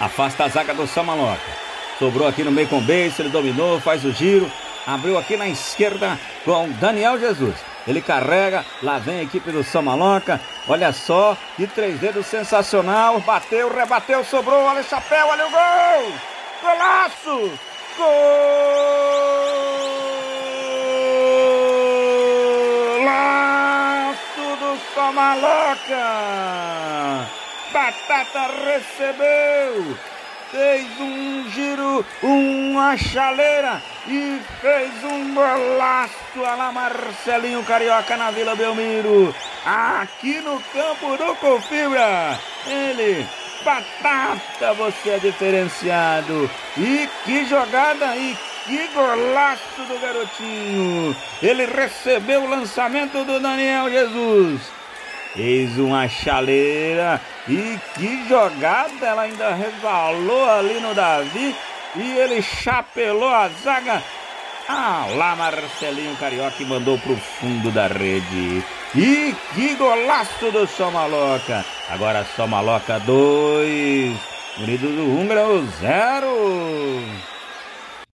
Afasta a zaga do Samaloca. Sobrou aqui no meio com o Beijo, ele dominou, faz o giro. Abriu aqui na esquerda com Daniel Jesus. Ele carrega, lá vem a equipe do Samaloca. Olha só, que três dedos sensacional. Bateu, rebateu, sobrou. Olha o chapéu, olha o gol! Golaço! Golaço do Samaloca! Batata recebeu! fez um giro, uma chaleira e fez um golaço a lá Marcelinho Carioca na Vila Belmiro. Aqui no campo do Confibra, ele, batata, você é diferenciado. E que jogada e que golaço do garotinho! Ele recebeu o lançamento do Daniel Jesus Fez uma chaleira e que jogada! Ela ainda resvalou ali no Davi e ele chapelou a zaga. Ah, lá Marcelinho Carioca mandou pro fundo da rede. E que golaço do Somaloca! Agora Somaloca 2, Unidos do Húngaro 0.